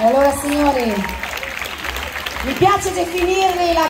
Allora signori, mi piace definirli la